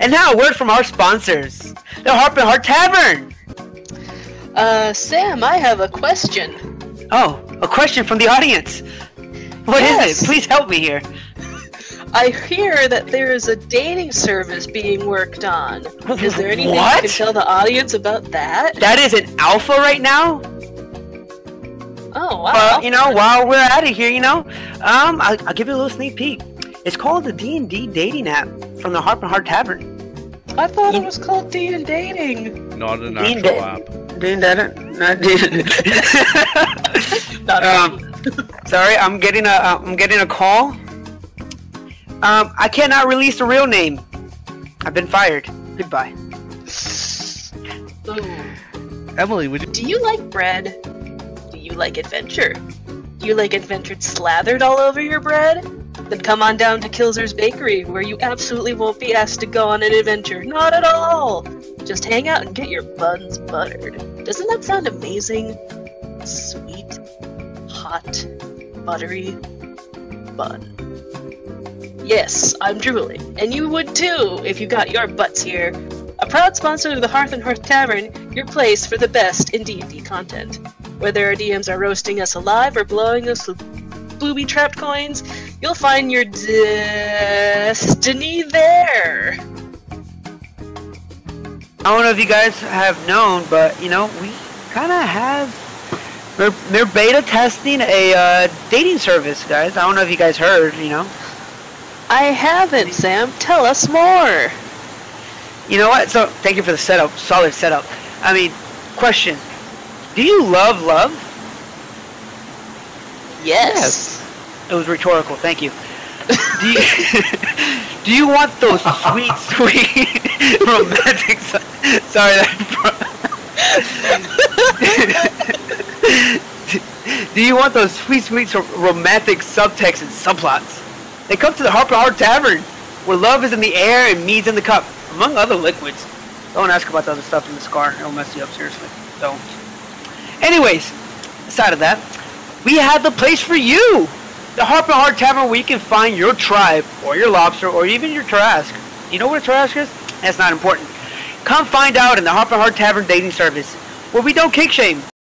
And now a word from our sponsors, the Harp and Hearth Tavern. Uh, Sam, I have a question. Oh, a question from the audience. What is Yes. it? Please help me here. I hear that there is a dating service being worked on. Is there anything you What? can tell the audience about that? That is an alpha right now. Oh, wow. Uh, you know, while we're at it here, you know, um, I'll, I'll give you a little sneak peek. It's called the D and D dating app from the Harp and Hearth Tavern. I thought it was called D and Dating. Not an actual did- app. Doing that? Not doing. Not um, sorry, I'm getting a uh, I'm getting a call. Um, I cannot release the real name. I've been fired. Goodbye. Ooh. Emily, would you? Do you like bread? Do you like adventure? Do you like adventure slathered all over your bread? Then come on down to Kilzer's Bakery, where you absolutely won't be asked to go on an adventure. Not at all! Just hang out and get your buns buttered. Doesn't that sound amazing? Sweet, hot, buttery bun. Yes, I'm drooling, and you would too if you got your butts here. A proud sponsor of the Hearth and Hearth Tavern, your place for the best in D&D content. Whether our DMs are roasting us alive or blowing us booby trapped coins, you'll find your destiny there. I don't know if you guys have known, but you know we kind of have. They're, they're beta testing a uh, dating service, guys. I don't know if you guys heard. You know. I haven't, Sam. Tell us more. You know what? So thank you for the setup. Solid setup. I mean, question: Do you love love? Yes. It was rhetorical. Thank you. Do you, do you want those sweet, sweet romantic? so- Sorry, that. do you want those sweet, sweet romantic subtexts and subplots? They come to the Harp and Hearth Tavern, where love is in the air and mead's in the cup, among other liquids. Don't ask about the other stuff in the scar. It'll mess you up, seriously. Don't. Anyways, aside of that, we have the place for you. The Harp and Hearth Tavern where you can find your tribe, or your lobster, or even your Trask. You know what a Trask is? That's not important. Come find out in the Harp and Hearth Tavern dating service, where we don't kick shame.